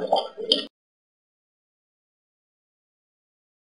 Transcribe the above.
terrible.